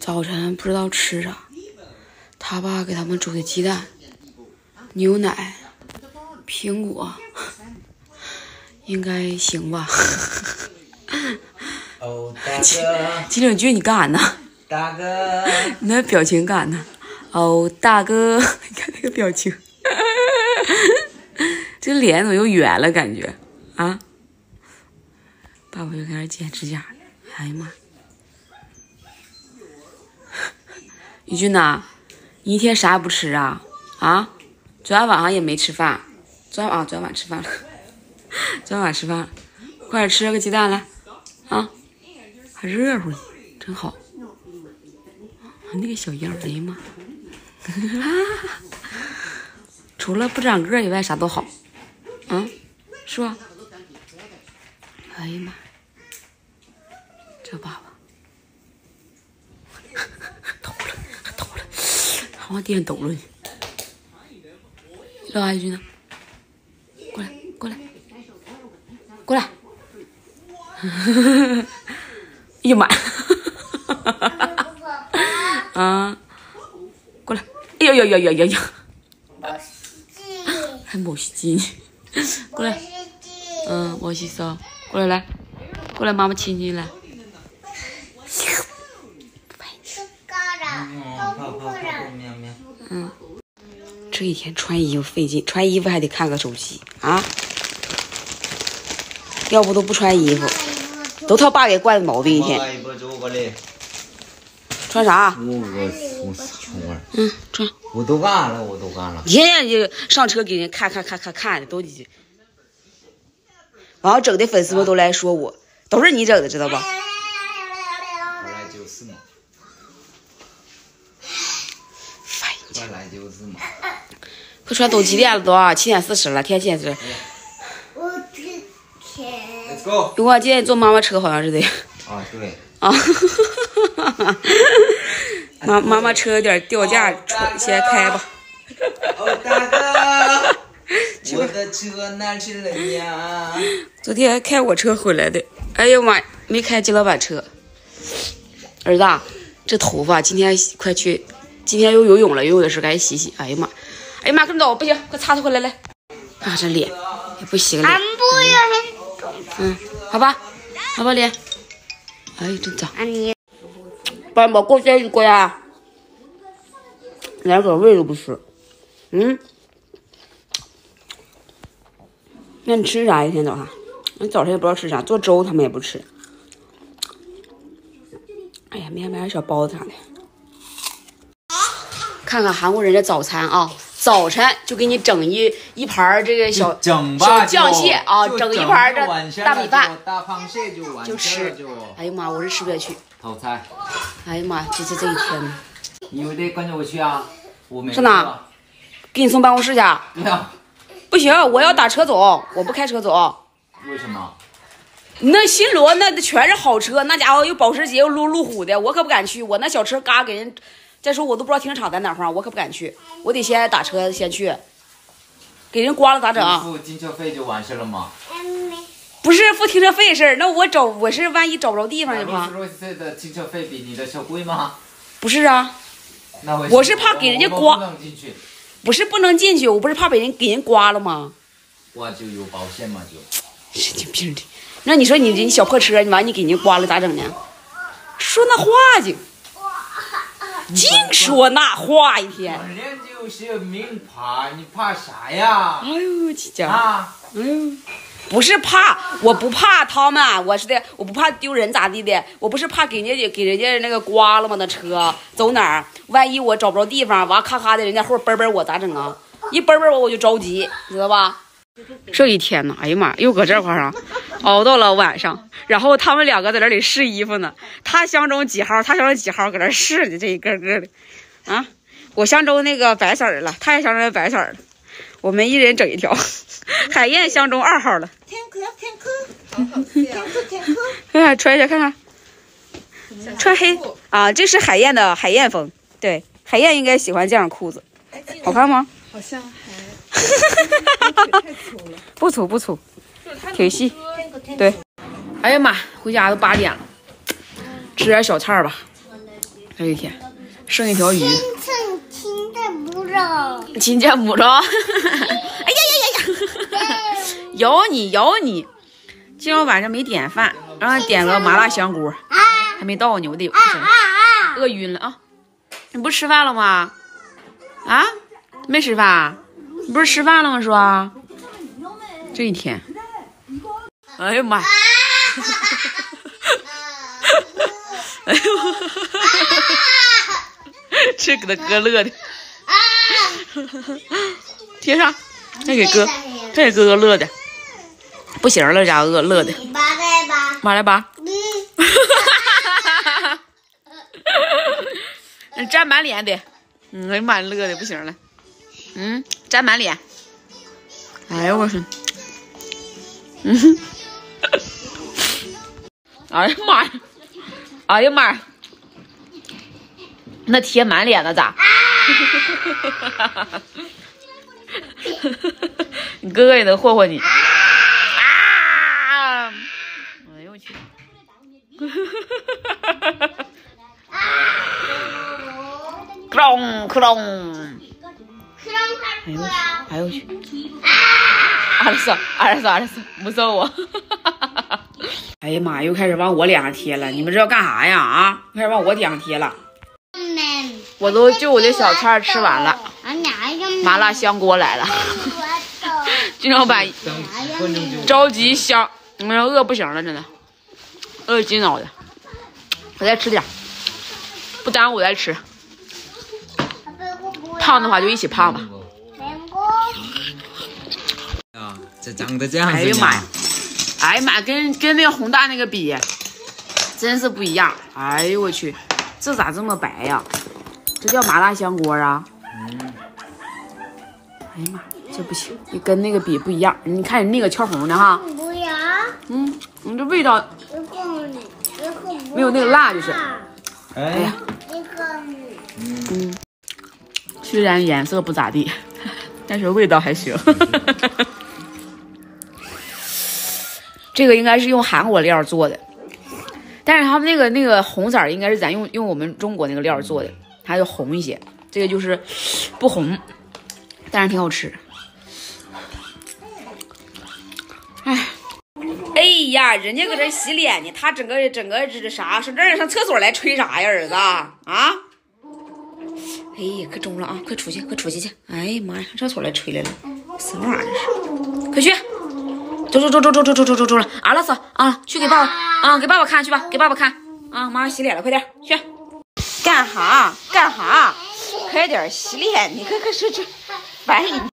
早晨不知道吃啥，他爸给他们煮的鸡蛋、牛奶、苹果，应该行吧？哦，大哥，金领俊，你干啥呢？大哥，你那表情干啥呢？哦，大哥，你看那个表情，这脸怎么又圆了？感觉啊？爸爸又开始剪指甲了。哎呀妈！宇俊呐，你一天啥也不吃啊？啊？昨天晚上也没吃饭。昨天啊，昨天晚上吃饭了。昨天晚上吃饭了，快点吃个鸡蛋来啊！还热乎呢，真好。啊那个小样，哎呀妈！除了不长个以外，啥都好，嗯，是吧？哎呀妈！这爸爸抖了，还抖了，还往地上抖了你。老阿姨呢？过来，过来，过来！哎呀妈！啊，过来！哎呀呀呀呀呀呀！还冇洗鸡呢，过来，嗯，我洗手，过来来，过来，妈妈亲亲来。嗯，这一天穿衣服费劲，穿衣服还得看个手机啊，要不都不穿衣服，都他爸给惯的毛病一天。穿啥？嗯，穿。我都干了，我都干了。天天就上车给人看看看看看的，都你。完了，整的粉丝们都来说我，都是你整的，知道吧？后来就是嘛，烦人后来就是嘛。快穿都几点了都啊？七点四十了，天七点四十。我的天！Let's go。如果今天坐妈妈车好像是得啊，对。啊，妈妈妈车有点掉价，穿先开吧。哦，大哥，我的车哪去了呀？昨天开我车回来的，哎呀妈呀，没开金老板车。儿子啊，这头发今天快去，今天又游泳了，游泳的时候赶紧洗洗。哎呀妈，哎呀妈，这么走，不行，快擦擦回来来。看看这脸，也不洗个脸俺，不要嗯，好吧，好吧脸，哎，真脏。俺你把毛给我摘一过呀，连个味都不吃。嗯，那你吃啥？一天早上？你早晨也不知道吃啥，做粥他们也不吃。哎呀，明天买点小包子啥的。看看韩国人的早餐啊，早晨就给你整一一盘儿这个小小酱蟹啊，就整一盘儿这大米饭，就大螃蟹就完就吃就。哎呀妈，我是吃不下去。套餐，哎呀妈，这这这一天呢，你们得跟着我去啊！我没上哪？给你送办公室去啊。对呀，不行，我要打车走，我不开车走。为什么？那新罗那全是好车，那家伙又保时捷又路路虎的，我可不敢去。我那小车嘎给人，再说我都不知道停车场在哪块儿，我可不敢去。我得先打车先去，给人刮了咋整啊？付停车费就完事了吗？不是付停车费的事儿，那我找我是万一找不着地方去吗？的停车费比你的车贵吗？不是啊，那我是怕给人家刮不能进去，不是不能进去，我不是怕被人给人刮了吗？刮就有保险嘛就。神经病的！那你说你这小破车，你完你给人刮了咋整呢？说那话净，净说那话一天。本人就是名牌，你怕啥呀？哎呦，这家伙，啊，哎呦，不是怕，我不怕他们，我是的，我不怕丢人咋地的，我不是怕给人家给人家那个刮了吗？那车走哪儿？万一我找不着地方，完咔咔的，人家后边嘣嘣我咋整啊？一嘣嘣我我就着急，知道吧？这一天呢，哎呀妈，又搁这块儿啊，熬到了晚上，然后他们两个在那里试衣服呢，他相中几号，他相中几号，搁那试呢，这一个个的，啊，我相中那个白色儿的了，他也相中那白色儿的，我们一人整一条，海燕相中二号了，天空天空，天空天空，看看穿一下看看，穿黑啊，这是海燕的海燕风，对，海燕应该喜欢这样裤子，好看吗？好像还腿太粗了。不粗不粗，挺细。对，哎呀妈，回家都八点了，吃点小菜吧。这一天剩一条鱼。亲家母着。哎呀呀呀呀！咬你咬你！今儿晚上没点饭，让俺点个麻辣香锅，啊还没到呢，我得！饿晕了啊！你不吃饭了吗？啊，没吃饭？你不是吃饭了吗？说这一天，哎呀妈！哎呦，这给他哥乐的，贴上，再给哥，再给哥哥乐的，不行了，家伙乐乐的，你爸在吧？马来吧，你沾满脸的，哎呀妈，乐的不行了，嗯，粘满脸，哎呦我去，嗯，哎呀妈呀，哎呀妈呀，那贴满脸了咋？你哥哥也能霍霍你啊！哎呦我去！克隆克隆！是让他说呀。哎呦我去！二十二十二十，不揍我！哎呀妈，又开始往我脸上贴了！你们这要干啥呀？啊，开始往我脸上贴了！嗯，我都就我的小菜吃完了，麻辣香锅来了。金老板着急香，我要饿不行了，真的，饿急脑的。我再吃点，不耽误我再吃。胖的话就一起胖吧。啊，这长得这样子哎呀妈呀！哎呀妈，跟跟那个宏大那个比，真是不一样。哎呦我去，这咋这么白呀？这叫麻辣香锅啊？哎呀妈，这不行，你跟那个比不一样。你看你那个俏红的哈，不要，嗯，你这味道没有那个辣就是。哎哎呀，嗯，虽然颜色不咋地，但是味道还行。这个应该是用韩国料做的，但是他们那个那个红色应该是咱用用我们中国那个料做的，它就红一些。这个就是不红，但是挺好吃。哎，哎呀，人家搁这洗脸呢，他整个整个这这啥，上这儿上厕所来吹啥呀，儿子啊？哎呀，可中了啊！快出去，快出去去！哎呀妈呀，上厕所来吹来了，什么玩意儿这是？快去！走走走走走走走走走了！啊了嫂啊，去给爸爸啊，给爸爸看去吧，给爸爸看啊！妈洗脸了，快点去！干哈干哈？快点洗脸！你快快去去，烦人！